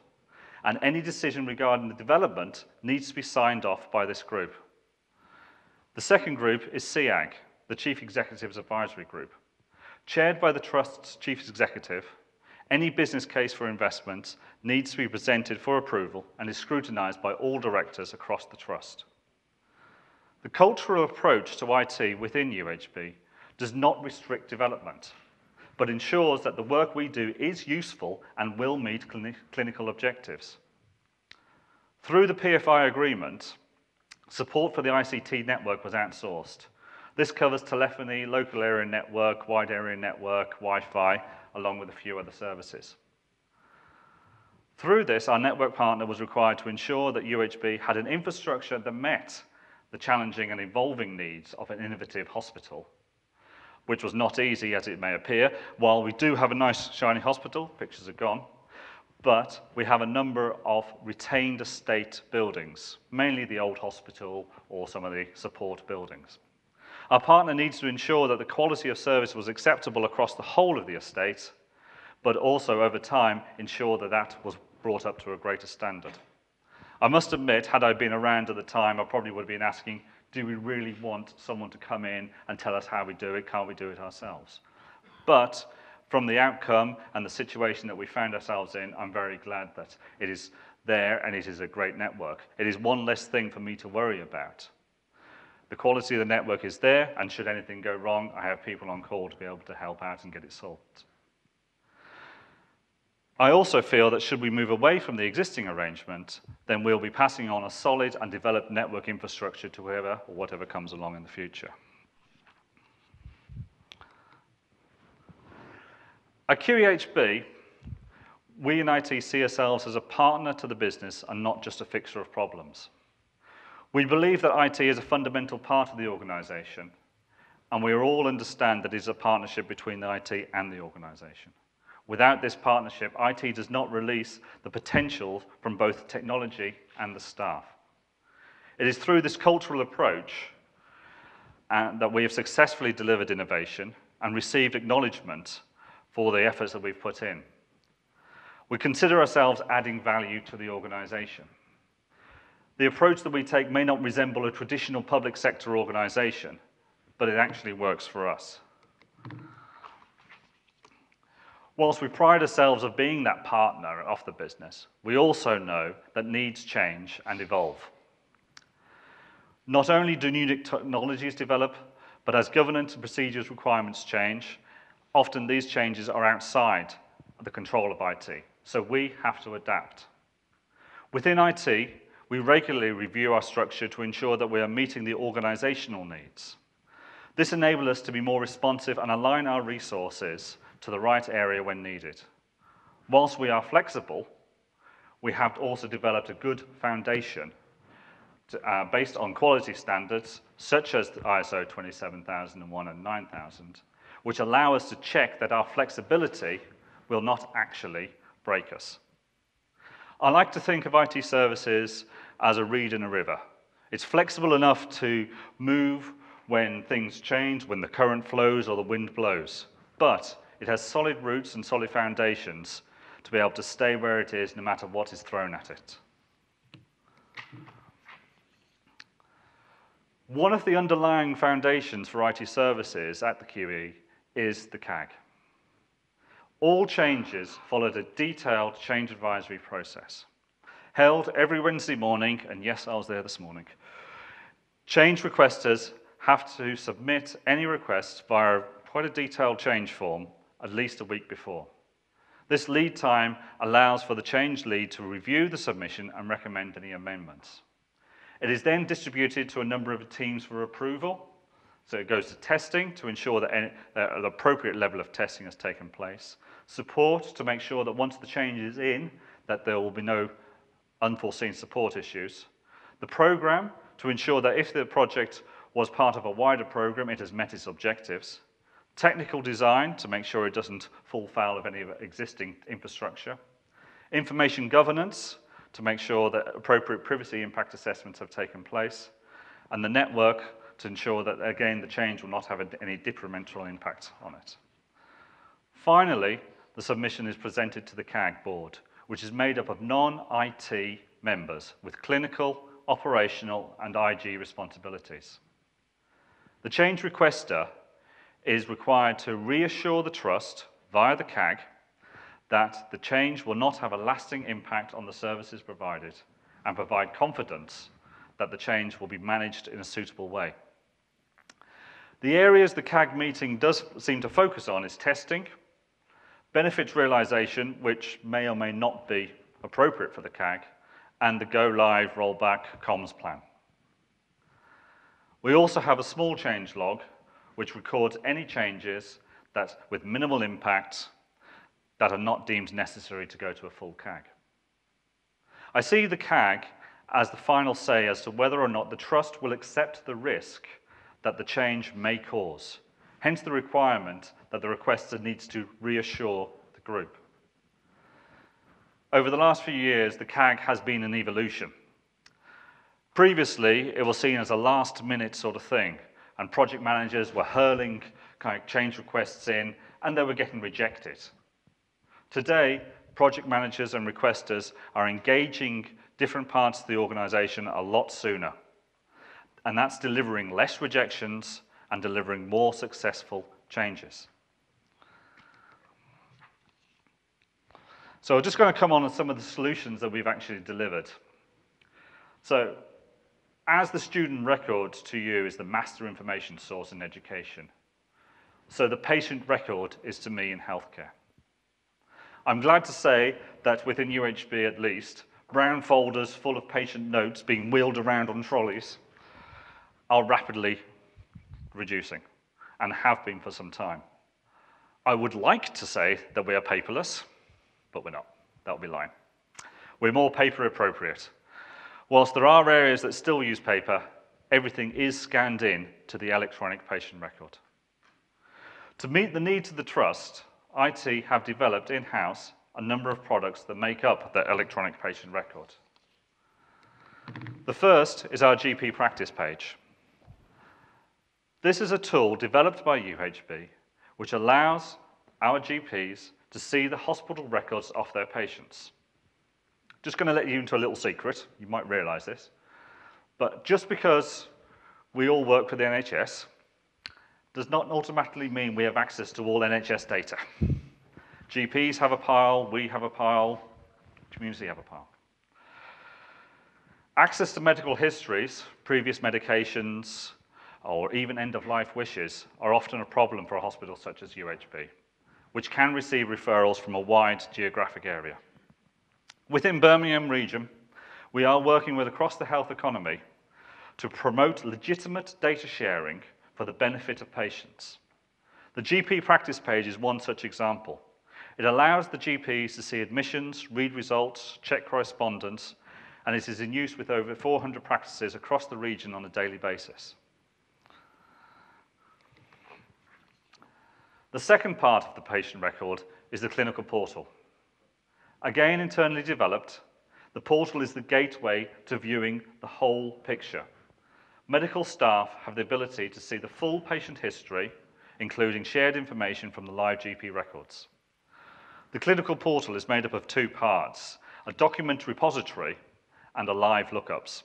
and any decision regarding the development needs to be signed off by this group. The second group is CEAG, the Chief Executive's Advisory Group. Chaired by the Trust's Chief Executive, any business case for investment needs to be presented for approval and is scrutinised by all directors across the Trust. The cultural approach to IT within UHB does not restrict development but ensures that the work we do is useful and will meet clinical objectives. Through the PFI agreement, support for the ICT network was outsourced. This covers telephony, local area network, wide area network, Wi-Fi, along with a few other services. Through this, our network partner was required to ensure that UHB had an infrastructure that met the challenging and evolving needs of an innovative hospital which was not easy as it may appear. While we do have a nice shiny hospital, pictures are gone, but we have a number of retained estate buildings, mainly the old hospital or some of the support buildings. Our partner needs to ensure that the quality of service was acceptable across the whole of the estate, but also over time ensure that that was brought up to a greater standard. I must admit, had I been around at the time, I probably would have been asking, do we really want someone to come in and tell us how we do it? Can't we do it ourselves? But from the outcome and the situation that we found ourselves in, I'm very glad that it is there and it is a great network. It is one less thing for me to worry about. The quality of the network is there, and should anything go wrong, I have people on call to be able to help out and get it solved. I also feel that should we move away from the existing arrangement, then we'll be passing on a solid and developed network infrastructure to whoever or whatever comes along in the future. At QEHB, we in IT see ourselves as a partner to the business and not just a fixer of problems. We believe that IT is a fundamental part of the organization, and we all understand that it is a partnership between the IT and the organization. Without this partnership, IT does not release the potential from both technology and the staff. It is through this cultural approach uh, that we have successfully delivered innovation and received acknowledgement for the efforts that we've put in. We consider ourselves adding value to the organization. The approach that we take may not resemble a traditional public sector organization, but it actually works for us. Whilst we pride ourselves of being that partner of the business, we also know that needs change and evolve. Not only do new technologies develop, but as governance and procedures requirements change, Often these changes are outside the control of IT, so we have to adapt. Within IT, we regularly review our structure to ensure that we are meeting the organizational needs. This enables us to be more responsive and align our resources to the right area when needed. Whilst we are flexible, we have also developed a good foundation to, uh, based on quality standards such as ISO 27001 and 9000 which allow us to check that our flexibility will not actually break us. I like to think of IT services as a reed in a river. It's flexible enough to move when things change, when the current flows or the wind blows. But it has solid roots and solid foundations to be able to stay where it is no matter what is thrown at it. One of the underlying foundations for IT services at the QE is the CAG. All changes followed a detailed change advisory process, held every Wednesday morning, and yes, I was there this morning. Change requesters have to submit any requests via quite a detailed change form at least a week before. This lead time allows for the change lead to review the submission and recommend any amendments. It is then distributed to a number of teams for approval, so it goes to testing to ensure that any, uh, the appropriate level of testing has taken place. Support to make sure that once the change is in, that there will be no unforeseen support issues. The program to ensure that if the project was part of a wider program, it has met its objectives. Technical design to make sure it doesn't fall foul of any of existing infrastructure. Information governance to make sure that appropriate privacy impact assessments have taken place. And the network to ensure that, again, the change will not have any detrimental impact on it. Finally, the submission is presented to the CAG board, which is made up of non-IT members with clinical, operational, and IG responsibilities. The change requester is required to reassure the trust via the CAG that the change will not have a lasting impact on the services provided and provide confidence that the change will be managed in a suitable way. The areas the CAG meeting does seem to focus on is testing, benefits realization, which may or may not be appropriate for the CAG, and the go live rollback comms plan. We also have a small change log which records any changes that with minimal impact that are not deemed necessary to go to a full CAG. I see the CAG as the final say as to whether or not the trust will accept the risk that the change may cause, hence the requirement that the requester needs to reassure the group. Over the last few years, the CAG has been an evolution. Previously, it was seen as a last minute sort of thing, and project managers were hurling kind of change requests in, and they were getting rejected. Today, project managers and requesters are engaging different parts of the organization a lot sooner. And that's delivering less rejections and delivering more successful changes. So I'm just going to come on to some of the solutions that we've actually delivered. So as the student record to you is the master information source in education, so the patient record is to me in healthcare. I'm glad to say that within UHB at least, brown folders full of patient notes being wheeled around on trolleys are rapidly reducing and have been for some time. I would like to say that we are paperless, but we're not. That would be lying. We're more paper appropriate. Whilst there are areas that still use paper, everything is scanned in to the electronic patient record. To meet the needs of the trust, IT have developed in-house a number of products that make up the electronic patient record. The first is our GP practice page. This is a tool developed by UHB which allows our GPs to see the hospital records of their patients. Just going to let you into a little secret. You might realize this. But just because we all work for the NHS does not automatically mean we have access to all NHS data. GPs have a pile, we have a pile, community have a pile. Access to medical histories, previous medications, or even end-of-life wishes are often a problem for a hospital such as UHB, which can receive referrals from a wide geographic area. Within Birmingham region, we are working with across the health economy to promote legitimate data sharing for the benefit of patients. The GP practice page is one such example. It allows the GPs to see admissions, read results, check correspondence, and it is in use with over 400 practices across the region on a daily basis. The second part of the patient record is the clinical portal. Again, internally developed, the portal is the gateway to viewing the whole picture medical staff have the ability to see the full patient history, including shared information from the live GP records. The clinical portal is made up of two parts, a document repository and a live lookups.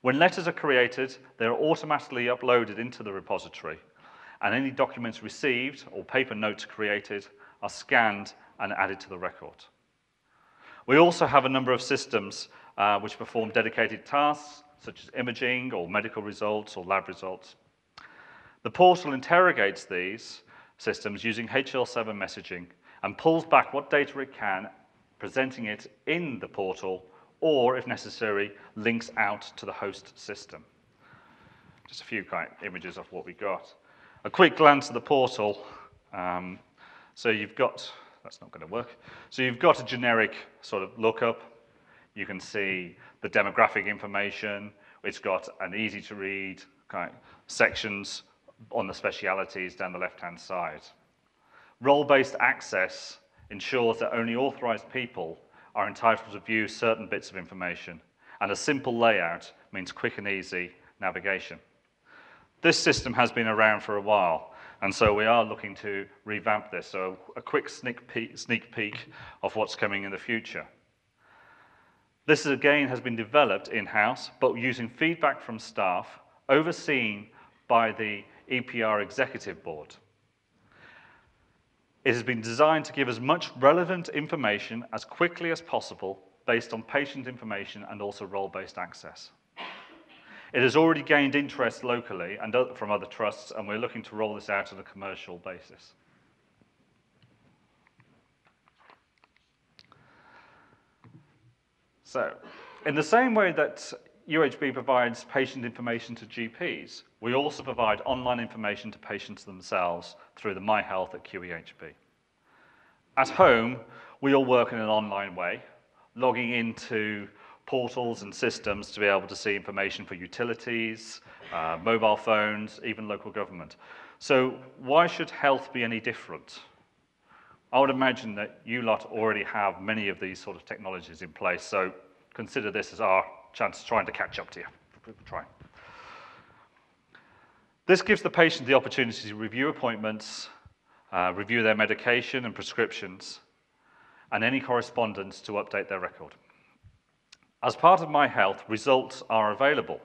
When letters are created, they are automatically uploaded into the repository, and any documents received or paper notes created are scanned and added to the record. We also have a number of systems uh, which perform dedicated tasks such as imaging or medical results or lab results. The portal interrogates these systems using HL7 messaging and pulls back what data it can, presenting it in the portal, or, if necessary, links out to the host system. Just a few images of what we got. A quick glance at the portal. Um, so you've got, that's not going to work. So you've got a generic sort of lookup. You can see the demographic information. It's got an easy to read kind of sections on the specialities down the left-hand side. Role-based access ensures that only authorized people are entitled to view certain bits of information, and a simple layout means quick and easy navigation. This system has been around for a while, and so we are looking to revamp this. So a quick sneak peek, sneak peek of what's coming in the future. This again has been developed in-house, but using feedback from staff, overseen by the EPR Executive Board. It has been designed to give as much relevant information as quickly as possible based on patient information and also role-based access. It has already gained interest locally and from other trusts, and we're looking to roll this out on a commercial basis. So, in the same way that UHB provides patient information to GPs, we also provide online information to patients themselves through the My Health at QEHB. At home, we all work in an online way, logging into portals and systems to be able to see information for utilities, uh, mobile phones, even local government. So why should health be any different? I would imagine that you lot already have many of these sort of technologies in place, so consider this as our chance of trying to catch up to you. Try. This gives the patient the opportunity to review appointments, uh, review their medication and prescriptions, and any correspondence to update their record. As part of My Health, results are available.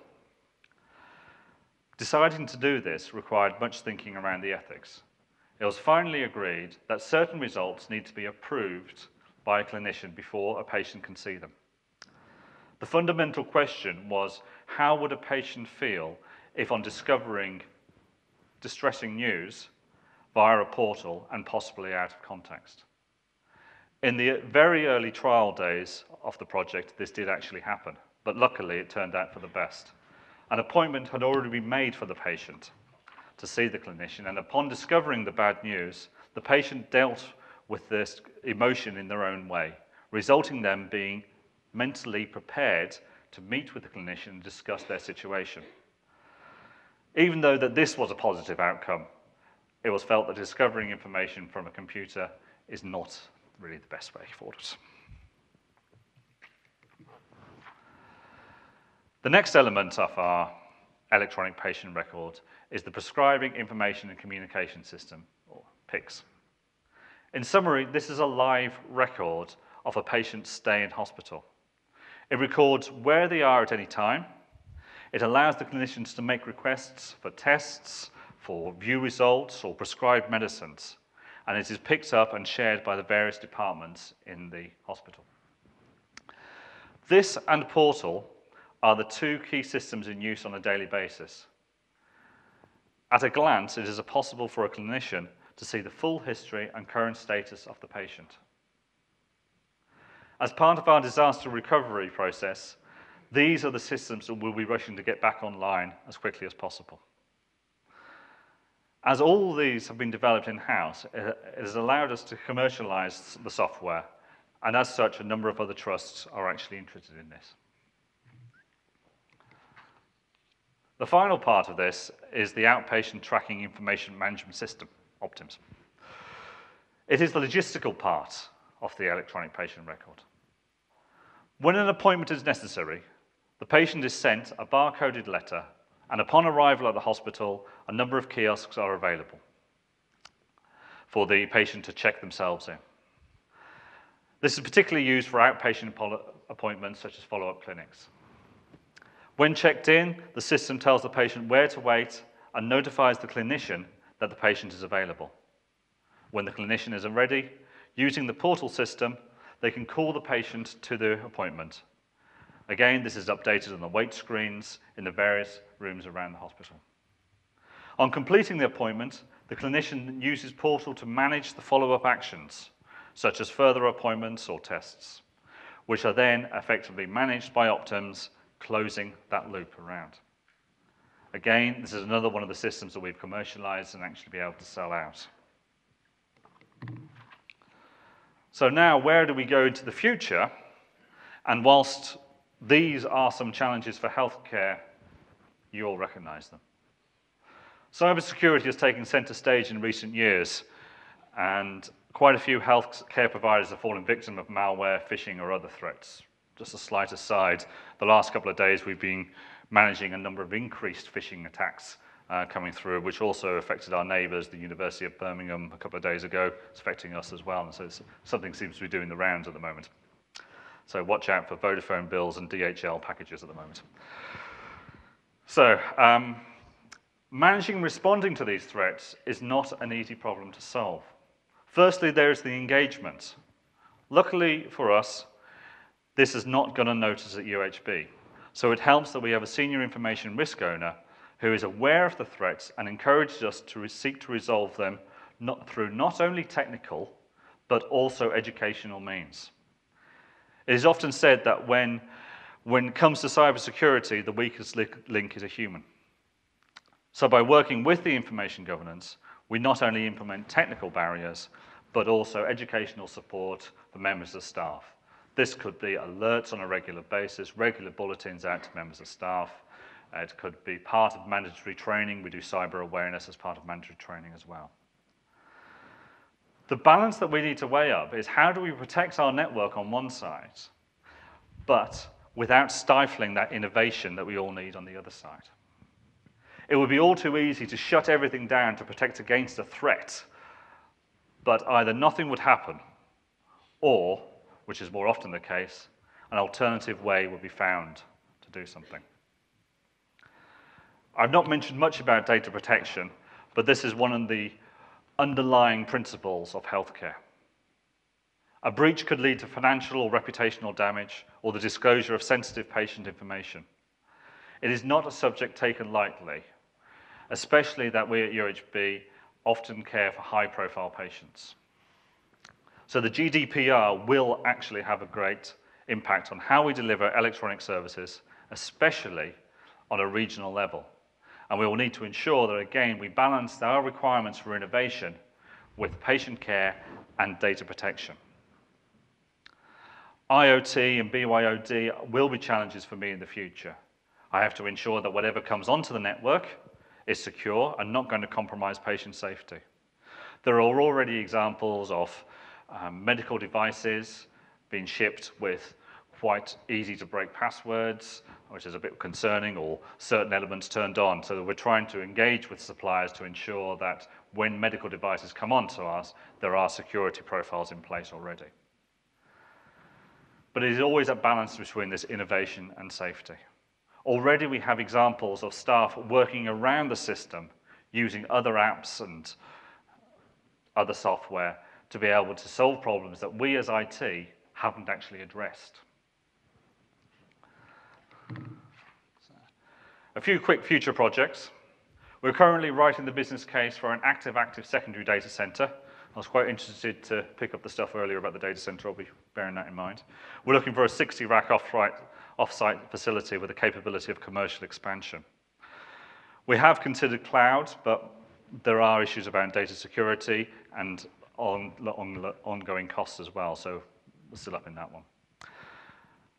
Deciding to do this required much thinking around the ethics. It was finally agreed that certain results need to be approved by a clinician before a patient can see them. The fundamental question was how would a patient feel if, on discovering distressing news via a portal and possibly out of context? In the very early trial days of the project, this did actually happen, but luckily it turned out for the best. An appointment had already been made for the patient to see the clinician, and upon discovering the bad news, the patient dealt with this emotion in their own way, resulting them being mentally prepared to meet with the clinician and discuss their situation. Even though that this was a positive outcome, it was felt that discovering information from a computer is not really the best way forward. The next element of our electronic patient record is the Prescribing Information and Communication System, or PICS. In summary, this is a live record of a patient's stay in hospital. It records where they are at any time. It allows the clinicians to make requests for tests, for view results, or prescribed medicines and it is picked up and shared by the various departments in the hospital. This and Portal are the two key systems in use on a daily basis. At a glance, it is possible for a clinician to see the full history and current status of the patient. As part of our disaster recovery process, these are the systems that we'll be rushing to get back online as quickly as possible. As all these have been developed in-house, it has allowed us to commercialize the software, and as such, a number of other trusts are actually interested in this. The final part of this is the outpatient tracking information management system, Optims. It is the logistical part of the electronic patient record. When an appointment is necessary, the patient is sent a barcoded letter and upon arrival at the hospital, a number of kiosks are available for the patient to check themselves in. This is particularly used for outpatient appointments such as follow-up clinics. When checked in, the system tells the patient where to wait and notifies the clinician that the patient is available. When the clinician is ready, using the portal system, they can call the patient to the appointment Again, this is updated on the wait screens in the various rooms around the hospital. On completing the appointment, the clinician uses Portal to manage the follow-up actions, such as further appointments or tests, which are then effectively managed by Optims, closing that loop around. Again, this is another one of the systems that we've commercialized and actually be able to sell out. So now, where do we go into the future? And whilst these are some challenges for healthcare. You all recognize them. Cybersecurity has taken center stage in recent years, and quite a few healthcare providers have fallen victim of malware, phishing, or other threats. Just a slight aside, the last couple of days we've been managing a number of increased phishing attacks uh, coming through, which also affected our neighbours, the University of Birmingham, a couple of days ago. It's affecting us as well, and so something seems to be doing the rounds at the moment. So watch out for Vodafone bills and DHL packages at the moment. So um, managing and responding to these threats is not an easy problem to solve. Firstly, there is the engagement. Luckily for us, this is not going to notice at UHB. So it helps that we have a senior information risk owner who is aware of the threats and encourages us to seek to resolve them not through not only technical, but also educational means. It is often said that when, when it comes to cybersecurity, the weakest link is a human. So by working with the information governance, we not only implement technical barriers, but also educational support for members of staff. This could be alerts on a regular basis, regular bulletins out to members of staff, Uh, it could be part of mandatory training. We do cyber awareness as part of mandatory training as well. The balance that we need to weigh up is how do we protect our network on one side, but without stifling that innovation that we all need on the other side. It would be all too easy to shut everything down to protect against a threat, but either nothing would happen, or, which is more often the case, an alternative way would be found to do something. I've not mentioned much about data protection, but this is one of the underlying principles of healthcare. A breach could lead to financial or reputational damage or the disclosure of sensitive patient information. It is not a subject taken lightly, especially that we at UHB often care for high profile patients. So the GDPR will actually have a great impact on how we deliver electronic services, especially on a regional level. And we will need to ensure that, again, we balance our requirements for innovation with patient care and data protection. IoT and BYOD will be challenges for me in the future. I have to ensure that whatever comes onto the network is secure and not going to compromise patient safety. There are already examples of um, medical devices being shipped with quite easy to break passwords, which is a bit concerning, or certain elements turned on. So we're trying to engage with suppliers to ensure that when medical devices come onto us, there are security profiles in place already. But it is always a balance between this innovation and safety. Already we have examples of staff working around the system using other apps and other software to be able to solve problems that we as IT haven't actually addressed. A few quick future projects. We're currently writing the business case for an active-active secondary data center I was quite interested to pick up the stuff earlier about the data center. I'll be bearing that in mind. We're looking for a 60 rack off-site facility with a capability of commercial expansion. We have considered cloud, but there are issues around data security and on, on, ongoing costs as well, so we're still up in that one.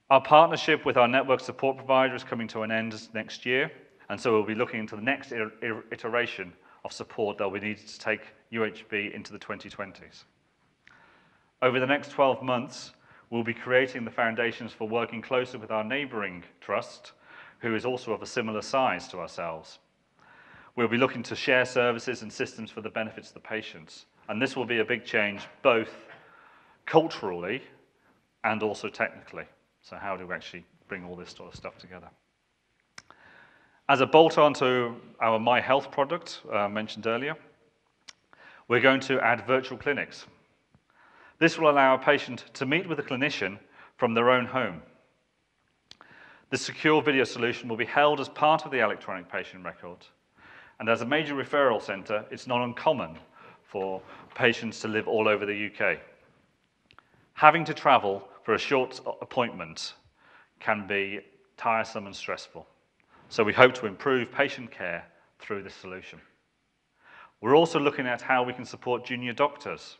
Our partnership with our network support provider is coming to an end next year, and so we'll be looking into the next iteration of support that we need to take UHB into the 2020s. Over the next 12 months, we'll be creating the foundations for working closer with our neighbouring trust, who is also of a similar size to ourselves. We'll be looking to share services and systems for the benefits of the patients. And this will be a big change both culturally and also technically. So how do we actually bring all this sort of stuff together? As a bolt-on to our My Health product uh, mentioned earlier, we're going to add virtual clinics. This will allow a patient to meet with a clinician from their own home. The secure video solution will be held as part of the electronic patient record. And as a major referral centre, it's not uncommon for patients to live all over the UK. Having to travel for a short appointment can be tiresome and stressful. So we hope to improve patient care through this solution. We're also looking at how we can support junior doctors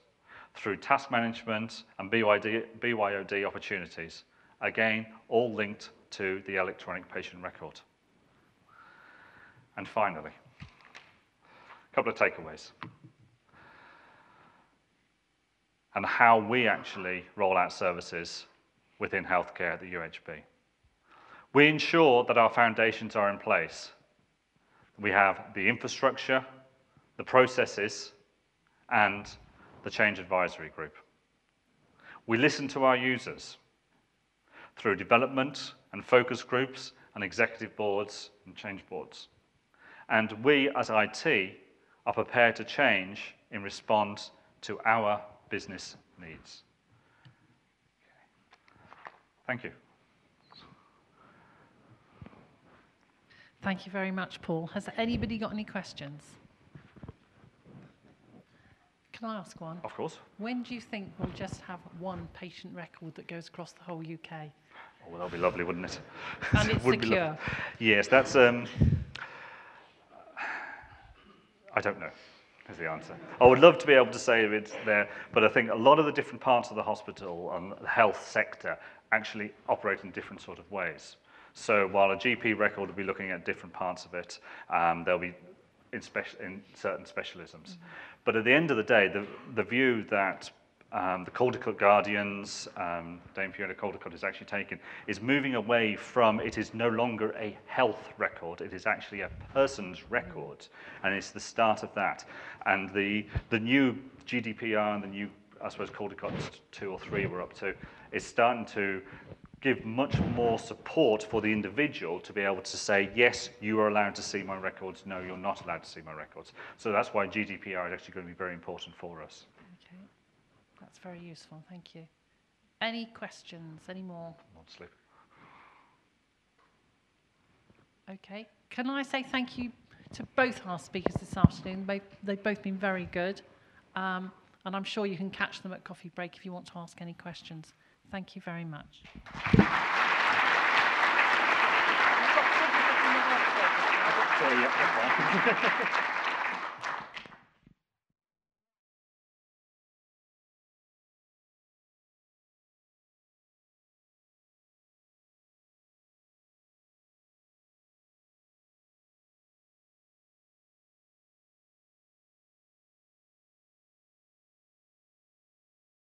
through task management and BYD, BYOD opportunities. Again, all linked to the electronic patient record. And finally, a couple of takeaways. And how we actually roll out services within healthcare at the UHB. We ensure that our foundations are in place. We have the infrastructure, the processes, and the change advisory group. We listen to our users through development and focus groups and executive boards and change boards. And we, as IT, are prepared to change in response to our business needs. Thank you. Thank you very much, Paul. Has anybody got any questions? Can I ask one? Of course. When do you think we'll just have one patient record that goes across the whole UK? Oh, well, that'd be lovely, wouldn't it? And it's Would secure. Yes, that's. Um, I don't know. Is the answer. I would love to be able to say it's there, but I think a lot of the different parts of the hospital and the health sector actually operate in different sort of ways. So while a GP record will be looking at different parts of it, um, they'll be in, speci- in certain specialisms. But at the end of the day, the, the view that um, the Caldicott Guardians, um, Dame Fiona Caldicott is actually taken, is moving away from it is no longer a health record, it is actually a person's record, and it's the start of that. And the, the new GDPR and the new, I suppose, Caldicott 2 or 3 we're up to, is starting to give much more support for the individual to be able to say, yes, you are allowed to see my records, no, you're not allowed to see my records. So that's why GDPR is actually going to be very important for us. Okay. That's very useful. Thank you. Any questions? Any more? Not sleep. Okay. Can I say thank you to both our speakers this afternoon? They've both been very good. Um, and I'm sure you can catch them at coffee break if you want to ask any questions. Thank you very much.